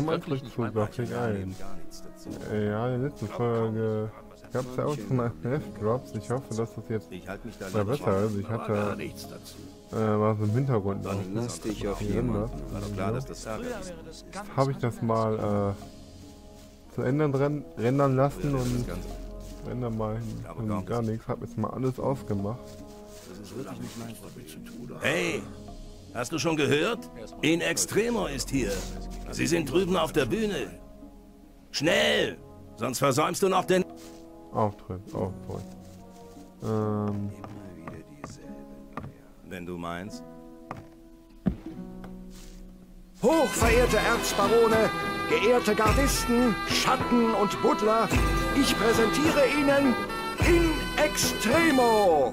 Willkommen ein zurück zu Gothic 1. Äh, ja, in der letzten Folge gab es ja auch schon mal F-Drops. Ich hoffe, dass das jetzt mal besser ist. Ich hatte äh, war so im Hintergrund noch. Dann lass dich auf jemanden. War doch klar, dass das Sache ist. Habe ich das mal äh, zu ändern ren rendern lassen und render mal hin und gar nichts. Hab jetzt mal alles ausgemacht. Hey, hast du schon gehört? In Extremo ist hier. Sie sind drüben auf der Bühne. Schnell, sonst versäumst du noch den... Auftritt, boy. Ähm, Wenn du meinst. Hochverehrte Erzbarone, geehrte Gardisten, Schatten und Buddler, ich präsentiere Ihnen In Extremo!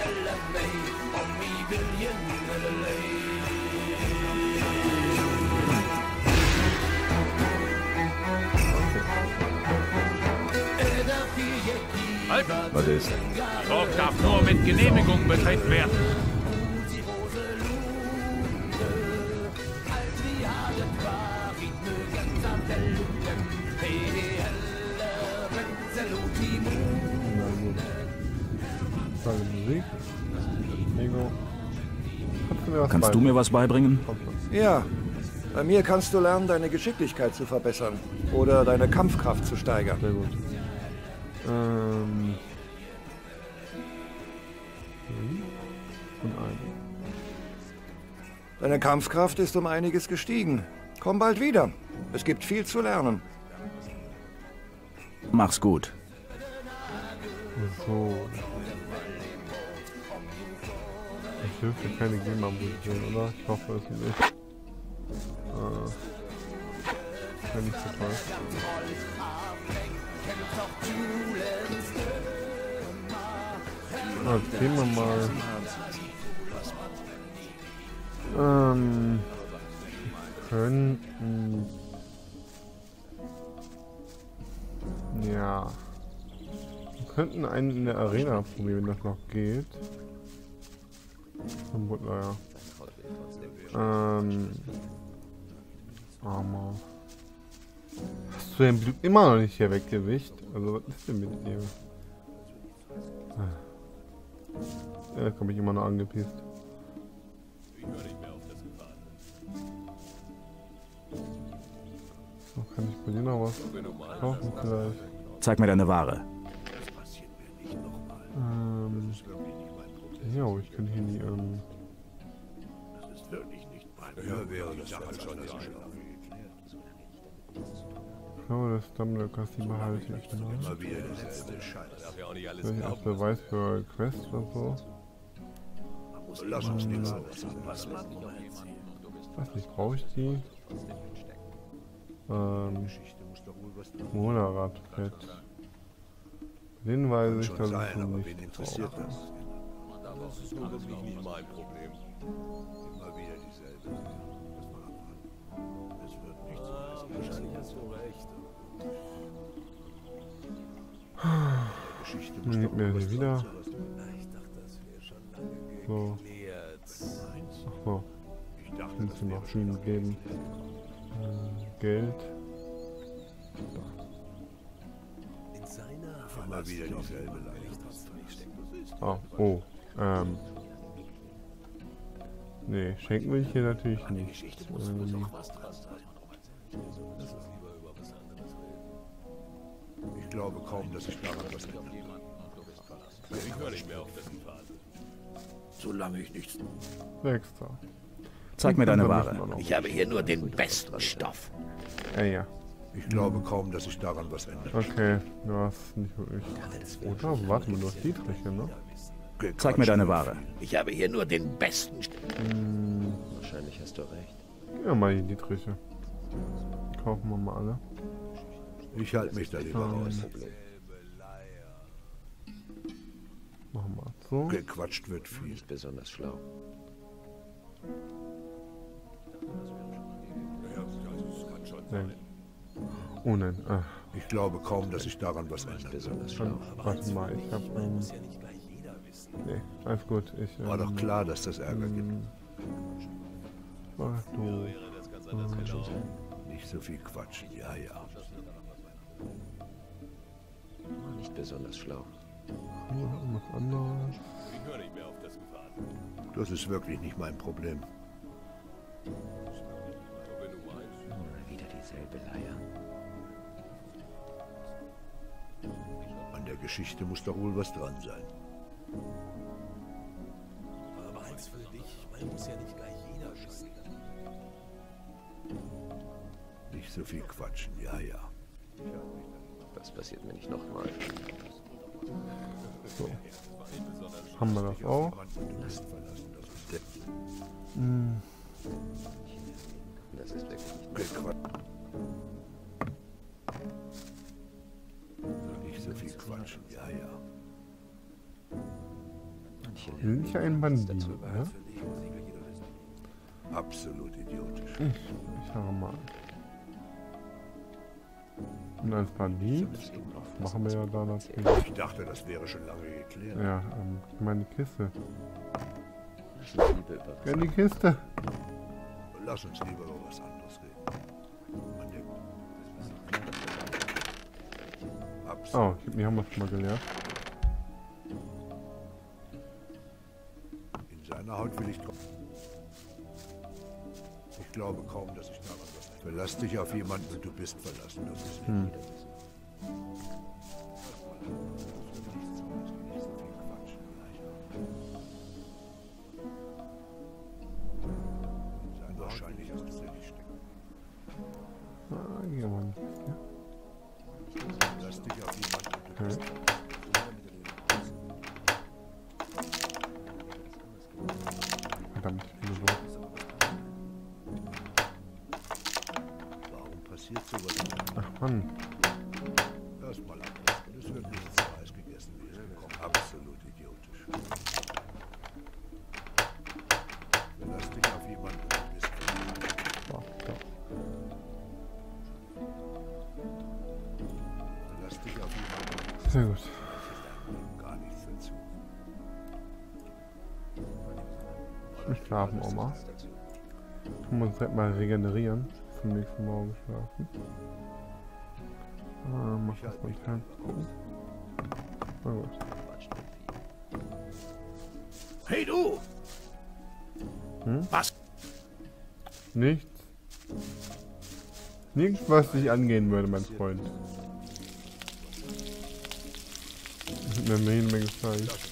Halt! Was ist? Burg darf nur mit Genehmigung betreten werden. Musik. Kannst du mir was Kannst du beibringen? mir was beibringen? Ja, bei mir kannst du lernen, deine Geschicklichkeit zu verbessern oder deine Kampfkraft zu steigern. Sehr gut. Ähm. hm, Und ein. Deine Kampfkraft ist um einiges gestiegen. Komm bald wieder. Es gibt viel zu lernen. Mach's gut. So. Ich dürfte keine GEMA-Musik sehen, oder? Ich hoffe es nicht. Äh. Wäre nicht so toll. Erzählen wir mal. Ähm. Könnten. Ja. Wir könnten einen in der Arena probieren, wenn das noch geht. Vom Butler, ja. Ähm. Armer. Dein Blut immer noch nicht hier weggewischt? Also, was ist denn mit dir? Ja, da komme ich immer noch angepisst. So, kann ich bei dir noch was kaufen vielleicht? Zeig mir deine Ware. Ähm, ja, ich kann hier die, ähm, ich glaube, das Stumbler die behalte ich, ne? Vielleicht als Beweis für Quest oder so. Hm, weiß nicht, brauche ich die? Ähm, Monaradfett. Den weiß ich, dass ich ihn nicht brauche. Das ist nun wirklich nicht mein Problem. Immer wieder dieselbe. Das wird nicht so heißen. Wahrscheinlich hast du recht. Geschichte Dann gibt mir die wieder. Ich dachte, das wäre schon lange So, ach so. Ich dachte, ihm auch Schienen geben. Äh, Geld. in seiner Immer wieder dieselbe. Ah, oh. Ähm. Nee, schenken will ich hier natürlich nicht. Ähm, glaube kaum, dass ich daran was ändern Ich höre nicht mehr auf dessen Pfad. Solange ich nichts extra. Zeig mir deine Ware. Ich habe hier nur den besten Stoff. Ja, ja. Ich glaube kaum, dass sich daran was ändert. Okay, du hast nicht wirklich. Oder? Warte mal, du hast Dietriche, ne? Zeig mir deine Ware. Ich habe hier nur den besten. Hm, Wahrscheinlich hast du recht. ja, mal die Dietriche. Kaufen wir mal alle. Ich halte mich da lieber raus. Machen wir so. Gequatscht wird viel. Nicht besonders schlau. Nein. Oh nein. Ach, Ich glaube kaum, dass sich daran was besonders schlau. warte mal, ich hab. Ähm, nee, alles gut. Ich. Ähm, War doch klar, dass das Ärger gibt. hm, Ach du. Nicht so viel quatschen. Ja, ja. Besonders schlau. Hier. Das ist wirklich nicht mein Problem. Wieder dieselbe Leier. An der Geschichte muss doch wohl was dran sein. Aber eins für dich, weil muss ja nicht gleich jeder wissen. Nicht so viel quatschen. Ja, ja. Das passiert mir nicht nochmal. So. Haben wir das auch? Verlassen, das ist der Das ist wirklich nicht. Gequatscht. Nicht so viel quatschen. Ja, ja. Sind ja ein Bandit, ne? Absolut idiotisch. Ich, ich höre mal. Und als Bandit machen wir ja da natürlich. Ich dachte, das wäre schon lange geklärt. Ja, ähm, ich meine die Kiste. Ja, die Kiste. Lass uns lieber über was anderes reden. Oh, die haben wir schon mal gelehrt. In seiner Haut will ich drauf. Ich glaube kaum, dass ich. Verlass dich auf jemanden du bist verlassen. Das ist Hm. Schlafen. Können wir uns direkt mal regenerieren. Zum nächsten Morgen schlafen. Ah, mach das mal intern. gucken. Na gut. Hey du! Hm? Was? Nichts. Nichts, was dich angehen würde, mein Freund. Das hat mir jede Menge gezeigt.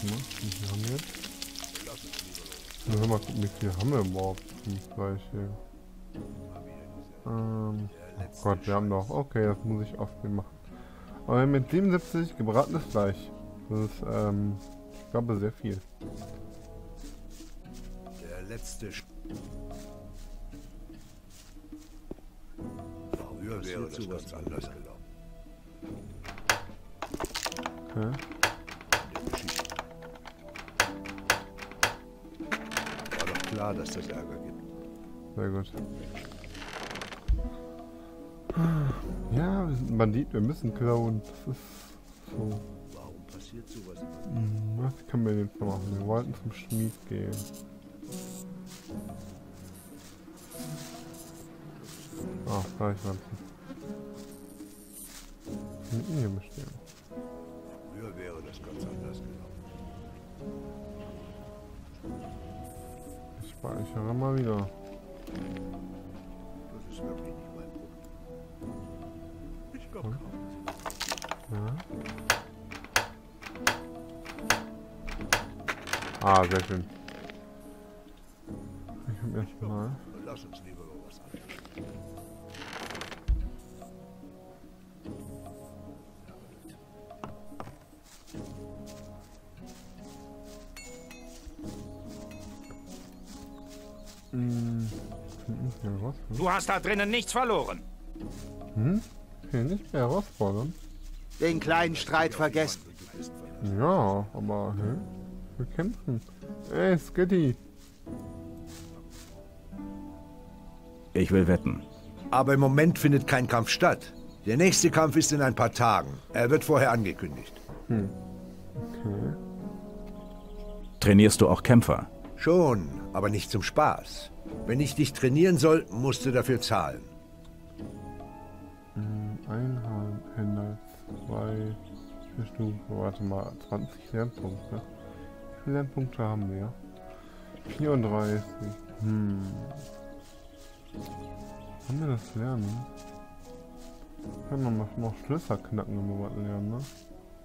Reicht erstmal. Wie viel haben wir jetzt? Nur mal gucken, wie viel haben wir überhaupt zum Fleisch hier. Ähm, oh Gott, wir haben noch. Okay, das muss ich oft machen. Aber mit 77 gebratenes Fleisch. Das ist, ähm, ich glaube, sehr viel. Der letzte. Sch Früher wäre das ganz anders gelaufen. Okay. Klar, dass das Ärger gibt. Sehr gut. Ja, wir sind ein Bandit, wir müssen klauen. Das ist so. Warum passiert sowas? Hm, Was können wir jetzt machen? Wir wollten zum Schmied gehen. Ah, Fleischwanzen. Mit mir bestehen. Speichere mal wieder. Das ist wirklich nicht mein Problem. Ich glaube kaum. Ja. Ah, sehr schön. Ich hab erstmal. Lass uns lieber Du hast da drinnen nichts verloren. Hm? Hier nicht mehr herausfordern. Den kleinen Streit vergessen. Ja, aber hä? Wir kämpfen. Ey, Skitty. Ich will wetten. Aber im Moment findet kein Kampf statt. Der nächste Kampf ist in ein paar Tagen. Er wird vorher angekündigt. Okay. Trainierst du auch Kämpfer? Schon, aber nicht zum Spaß. Wenn ich dich trainieren soll, musst du dafür zahlen. Ein Händler, zwei, Stufen. Warte mal, 20 Lernpunkte. Wie viele Lernpunkte haben wir? 34. Hm. Haben wir das lernen? Wir können noch, noch Schlösser knacken, wenn wir was lernen, ne?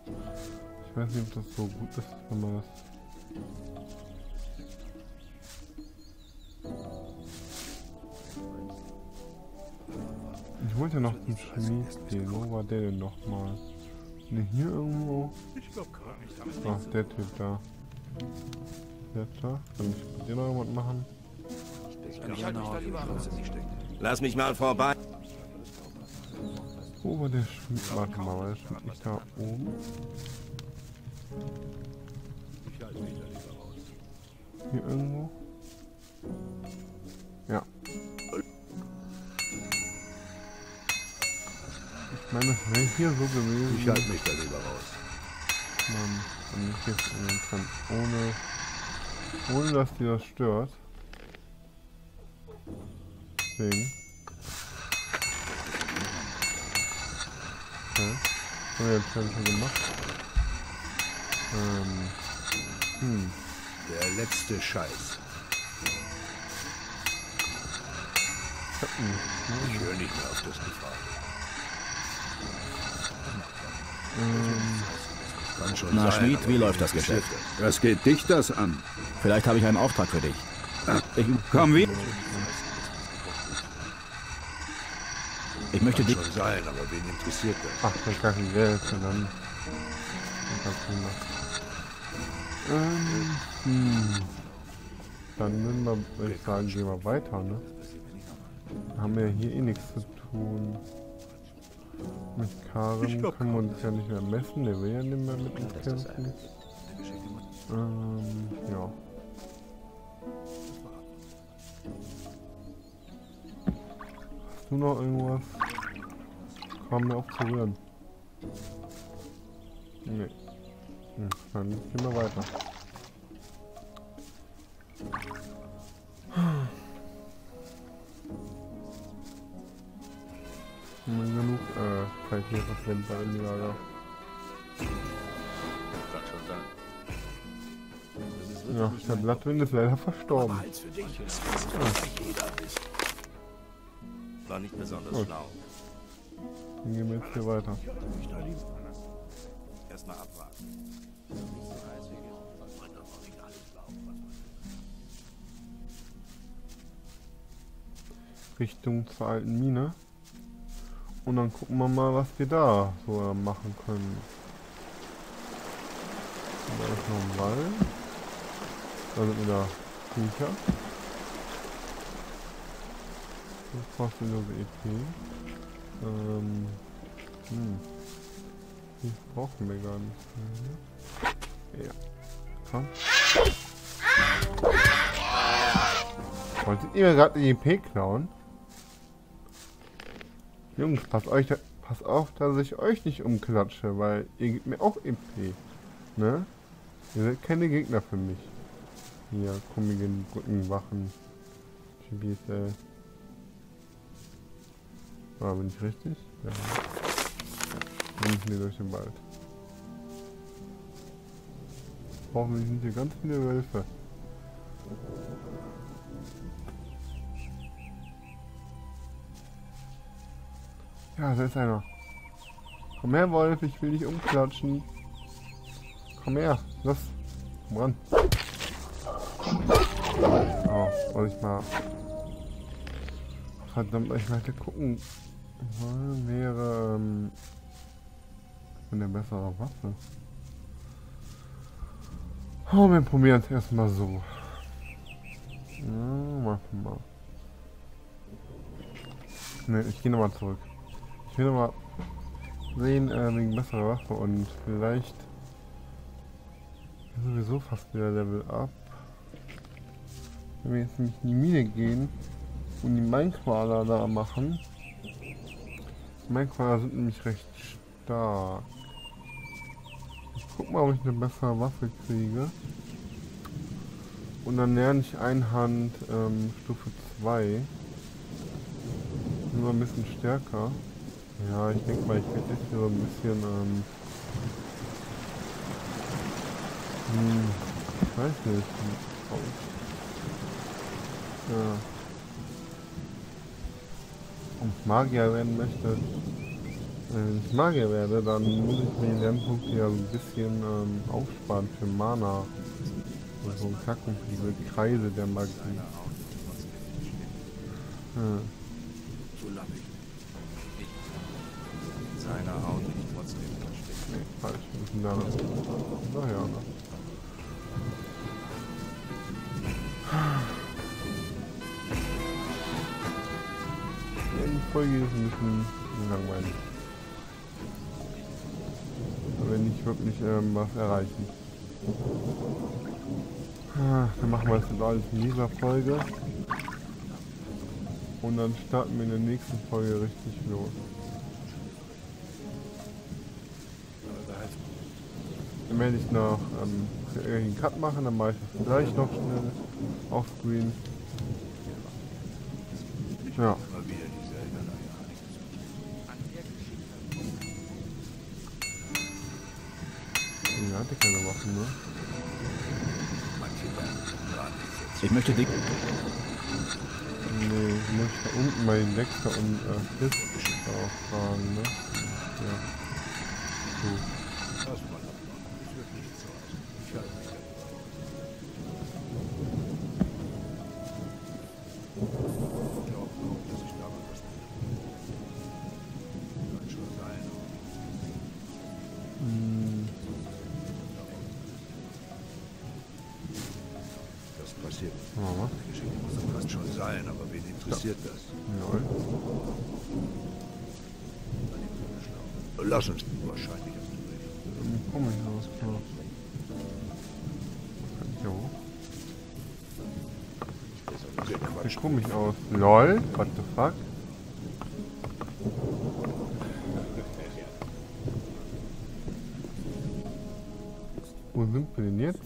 Ich weiß nicht, ob das so gut ist, wenn man das... Ich wollte noch zum Schmied gehen. Wo war der denn nochmal? Ne, hier irgendwo? Ich glaube kaum. Ach, der Typ da. Der da? Kann ich mit dir noch irgendwas machen? Lass mich mal vorbei. Wo war der Schmied? Warte mal, war der Schmied nicht da oben? Ich halte mich da lieber raus. Hier irgendwo? Meine, das wäre hier so gewesen. Ich halte mich da lieber raus. man dann nicht jetzt ändern kann, ohne, ohne dass die das stört. Deswegen. Okay. Haben wir jetzt schon gemacht. Ähm. Hm. Der letzte Scheiß. Ich. Ich höre nicht mehr auf das Gefahr. Na, Schmied, wie läuft das Geschäft? Was geht dich das an? Vielleicht habe ich einen Auftrag für dich. Ich, Komm wieder. ich möchte Kann dich. schon sein, aber wen interessiert das? ach, das gar kein Geld, machen. Ähm, hm. Dann würden wir, würde ich sagen, gehen wir weiter, ne? Haben wir hier eh nichts zu tun. Mit Karen können wir uns ja nicht mehr messen, der will ja nicht mehr mit uns Das kämpfen. Ähm, ja. Hast du noch irgendwas? Komm mir auf zu rühren. Nee. Hm, dann gehen wir weiter. Genug äh, verschwendet bei dem Lager. Kann schon sein. Ja, der Blattwind ist leider verstorben. Als für dich ist, was wirklich jeder ist. War nicht besonders Gut. schlau. Dann gehen wir jetzt hier weiter. Erstmal abwarten. Richtung zur alten Mine. Und dann gucken wir mal, was wir da so machen können. Da ist noch ein Wald. Da sind wieder Viecher. Kostenlose EP. Ähm, hm. Die brauchen wir gar nicht. mehr. Ja. Komm. Wolltet ihr mir gerade die EP klauen? Jungs, passt, euch, pass auf, dass ich euch nicht umklatsche, weil ihr gebt mir auch EP. Ne? Ihr seid keine Gegner für mich. Hier, kommigen Brückenwachen. GBSL. Ah, bin ich richtig? Ja. Bin ich hier durch den Wald. Hoffentlich sind hier ganz viele Wölfe. Ja, da ist einer. Komm her, Wolf, ich will dich umklatschen. Komm her, los. Komm ran. Oh, soll ich mal. Verdammt, ich möchte gucken. Was wäre ähm, eine bessere Waffe? Oh, wir probieren es erstmal so. Ja, machen wir. Ne, ich gehe nochmal zurück. Ich will nochmal sehen, äh, wegen besserer Waffe und vielleicht sowieso fast wieder Level up. Wenn wir jetzt nämlich in die Mine gehen und die Minecrawler da machen. Minecrawler sind nämlich recht stark. Ich guck mal, ob ich eine bessere Waffe kriege. Und dann lerne ich Einhand ähm, Stufe 2. Nur ein bisschen stärker. Ja, ich denke mal, ich werde jetzt hier so ein bisschen, ähm, hm, ich weiß nicht. Ja. Wenn ich Magier werden möchte, wenn ich Magier werde, dann muss ich mir die Lernpunkte ja so ein bisschen ähm, aufsparen für Mana. Und so ein Kacken für diese Kreise der Magie. Ja. Seine Haut nicht trotzdem versteckt. Nee, falsch. Wir müssen da noch. Daher noch. Ja, die Folge ist ein bisschen langweilig. Aber nicht wirklich ähm, was erreichen. Ah, Dann machen wir das alles in dieser Folge. Und dann starten wir in der nächsten Folge richtig los. Werde ich noch ähm, einen Cut machen, dann mache ich das gleich noch schnell. Ja. Wieder dieselbe Leier. Die hatte keine Waffen, ne? Ich möchte dich. Nee, ich muss da unten mal den Dexter und äh, Fist auch fragen, ne? Ja. Gut. Sieht komisch aus. LOL? What the fuck? Wo sind wir denn jetzt?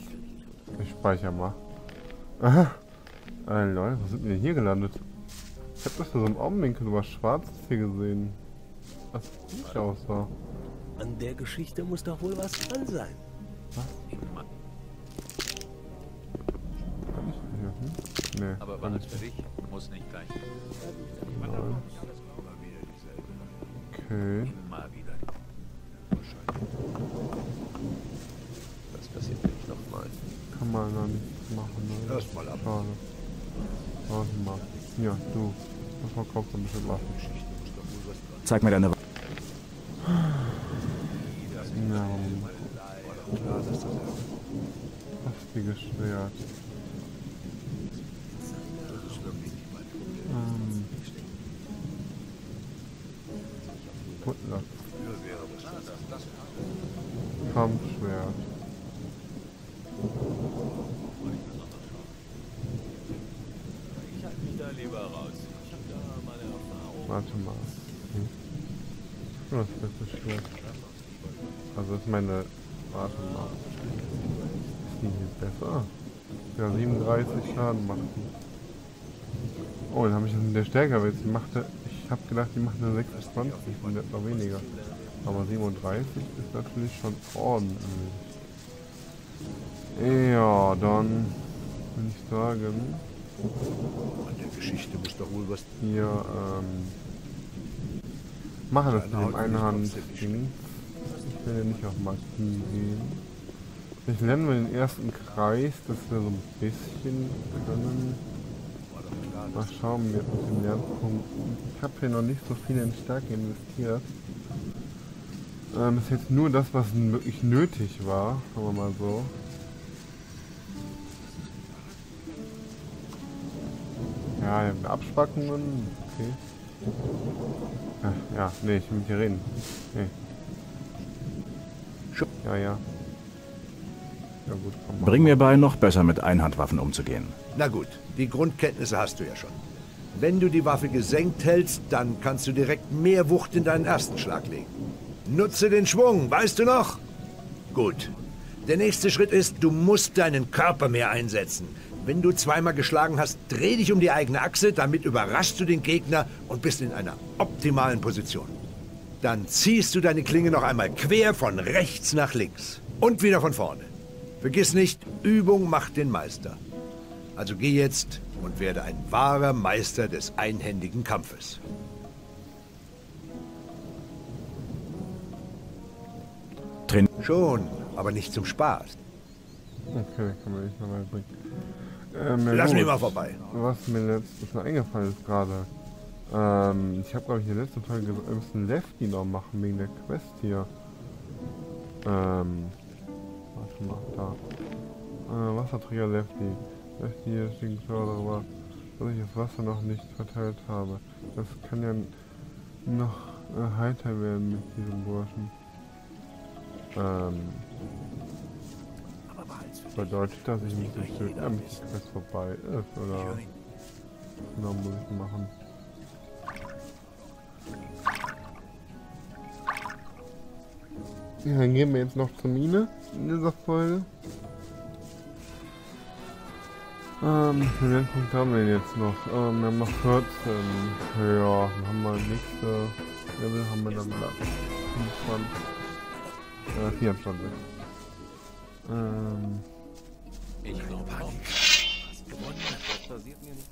Ich speichere mal. Aha. Äh, lol, wo sind wir denn hier gelandet? Ich hab das da so im Augenwinkel was Schwarzes hier gesehen. Was nicht aussah. An der Geschichte muss doch wohl was dran sein. Aber ich für dich muss nicht gleich. Leier. Okay. Immer wieder. Das passiert nicht nochmal. Kann man da nichts machen. Ne? Erstmal ab. Schade. Warte mal. Ja, du. Das verkaufst ein bisschen Waffen. Zeig mir deine. Wa- Ja, War doch klar, dass das hastiges Schwert. Das beste Schwert. Also ist meine. Warte mal. Ist die hier besser? Ja, 37 Schaden macht die. Oh, dann habe ich das mit der stärker, aber jetzt machte. Ich habe gedacht, die macht eine 26 und hat noch weniger. Aber 37 ist natürlich schon ordentlich. Ja, dann würde ich sagen, An der Geschichte muss doch wohl was hier ähm, mache das mit dem Einhand-Ding. Ich will ja nicht auf Magie gehen. Vielleicht lernen wir den ersten Kreis, dass wir so ein bisschen können. Mal schauen, wir mit den Lernpunkten. Ich habe hier noch nicht so viel in Stärke investiert. Ähm, das ist jetzt nur das, was wirklich nötig war, sagen wir mal so. Ja, wir haben Abspackungen, okay. Ja, ja, nee, ich will mit dir reden. Nee. Ja, ja. Ja gut, komm, Bring mir bei, noch besser mit Einhandwaffen umzugehen. Na gut, die Grundkenntnisse hast du ja schon. Wenn du die Waffe gesenkt hältst, dann kannst du direkt mehr Wucht in deinen ersten Schlag legen. Nutze den Schwung, weißt du noch? Gut. Der nächste Schritt ist, du musst deinen Körper mehr einsetzen. Wenn du zweimal geschlagen hast, dreh dich um die eigene Achse, damit überraschst du den Gegner und bist in einer optimalen Position. Dann ziehst du deine Klinge noch einmal quer von rechts nach links. Und wieder von vorne. Vergiss nicht, Übung macht den Meister. Also geh jetzt und werde ein wahrer Meister des einhändigen Kampfes. Drin. Schon, aber nicht zum Spaß. Okay, kann man nicht nochmal bringen. Ähm, Lass mich mal vorbei. Was mir letztes Mal eingefallen ist gerade. Ähm, ich habe glaube ich in der letzten Folge gesagt, wir müssen Lefty noch machen wegen der Quest hier. Ähm, warte mal, da. Äh, Wasserträger Lefty. Lefty steht darüber, dass ich das Wasser noch nicht verteilt habe. Das kann ja noch äh, heiter werden mit diesem Burschen. Ähm, bedeutet das, ich muss nicht töten, damit Quest vorbei ist, oder? Genau, muss ich machen. Ja, dann gehen wir jetzt noch zur Mine in dieser Folge. Ähm, wie viele Punkte haben wir jetzt noch? Ähm, wir haben noch 14. Ja, dann haben wir nächste Level haben wir dann 25. Äh, 24. Ähm. Ich glaube,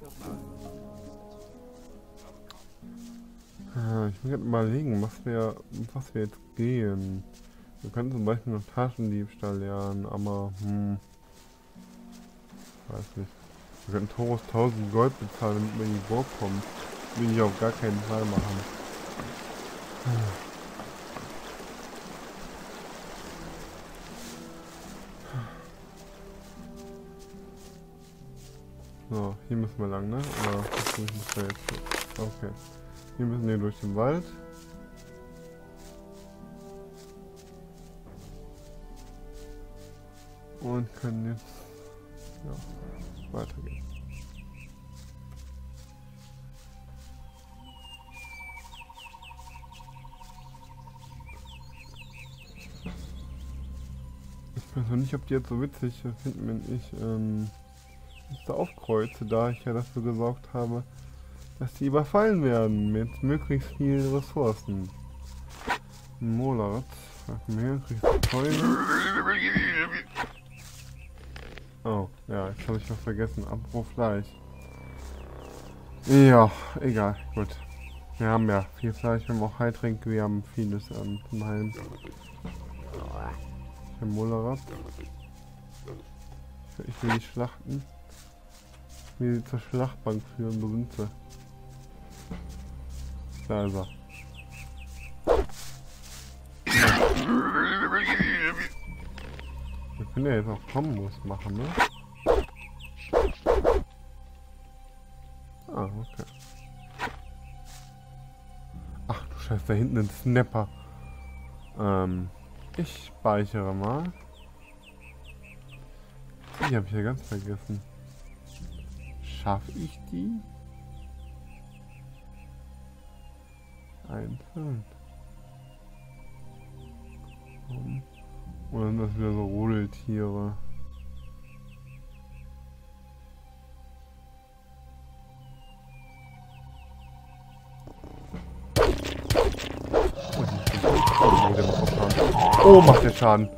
nochmal. Äh, ich muss jetzt überlegen, was wir, was wir jetzt gehen. Wir können zum Beispiel noch Taschendiebstahl lernen, aber hm. Weiß nicht. Wir können Toros 1000 Gold bezahlen, damit wir in die Burg kommen. Will ich auf gar keinen Fall machen. So, hier müssen wir lang, ne? Oder muss wir jetzt? Okay. Hier müssen wir durch den Wald. Und können jetzt ja, weitergehen. Ich weiß noch nicht, ob die jetzt so witzig finden, wenn ich ähm, da aufkreuze, da ich ja dafür gesorgt habe, dass die überfallen werden mit möglichst vielen Ressourcen. Molat, kriegst du Oh, ja, jetzt habe ich was vergessen. Abruf Fleisch. Ja, egal, gut. Wir haben ja viel Fleisch, wir haben auch Heiltränke, wir haben vieles ähm, zum Heilen. Ich habe Molerat. Ich will die schlachten. Sie zur Schlachtbank führen, wo sind sie? Da ist er. Wir können ja jetzt auch Kombos machen, ne? Ah, okay. Ach du Scheiße, da hinten ein Snapper. Ähm, ich speichere mal. Die habe ich ja ganz vergessen. Schaffe ich die? Einzeln. Oder sind das wieder so Rudeltiere? Oh, macht der Schaden.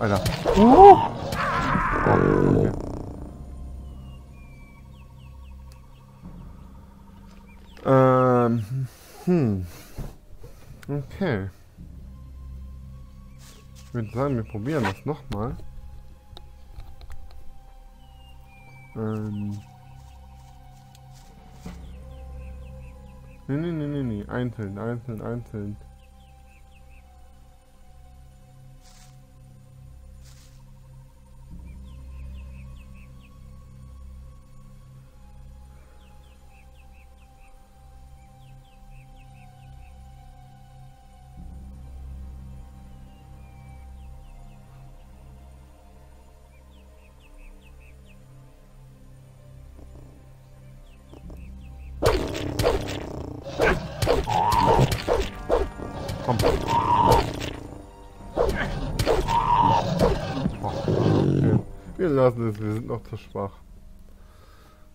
Alter. Oh. Sagen, wir probieren das nochmal. Ähm. Nee, nee, nee, nee, nee. Einzeln, einzeln, einzeln. Komm. Wir lassen es, wir sind noch zu schwach.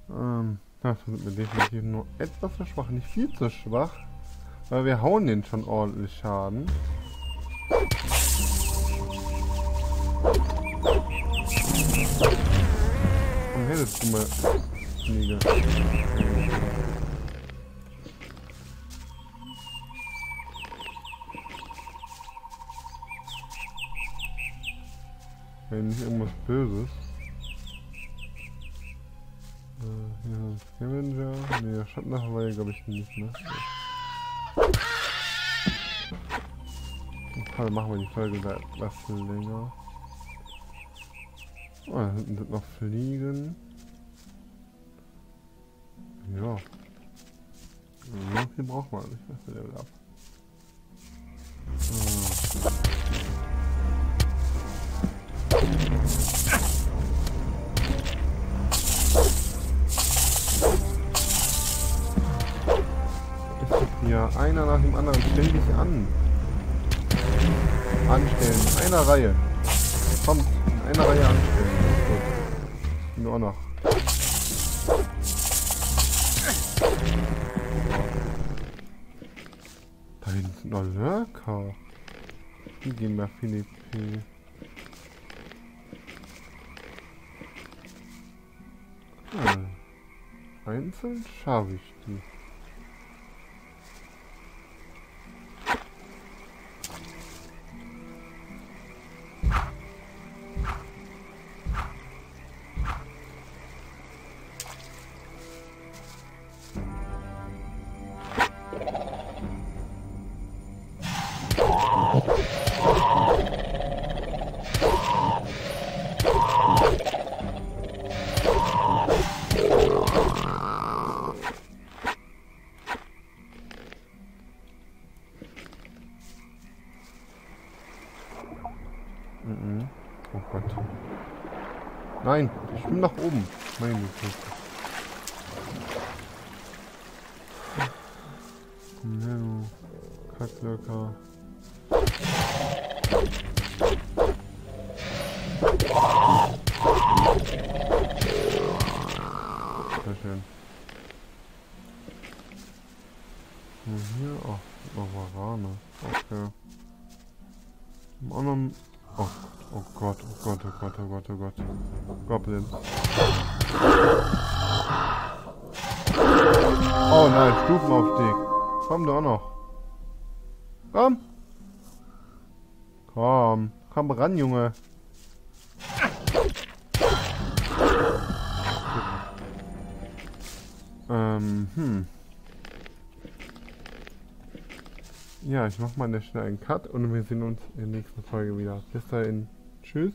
Ähm, dafür sind wir definitiv nur etwas zu schwach, nicht viel zu schwach. Weil wir hauen den schon ordentlich Schaden. Komm her, dumme Fliege. Okay, nicht irgendwas Böses. Äh, hier ist Scavenger. Ne, der Schattenachweil glaube ich nicht, ne? Okay, machen wir die Folge etwas länger. Oh, da hinten sind noch Fliegen. Ja. So viel braucht man nicht mehr für Level ab. Stell dich an. Anstellen. In einer Reihe. Kommt. In einer Reihe anstellen. Gut. Nur noch. Da hinten noch Lurker. Die gehen nach Philippe. Hm. Einzeln schaffe ich die. Kacklöcker. Sehr schön. Und hier, ach, oh, Warane. Okay. Im anderen Oh, oh Gott, oh Gott, oh Gott, oh Gott, oh Gott. Goblin. Oh nein, Stufenaufstieg. Komm doch noch. Ran, Junge. Ähm, hm. Ja, ich mache mal schnell einen Cut und wir sehen uns in der nächsten Folge wieder. Bis dahin. Tschüss.